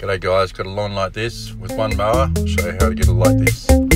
G'day guys, got a lawn like this with one mower. I'll show you how to get it like this.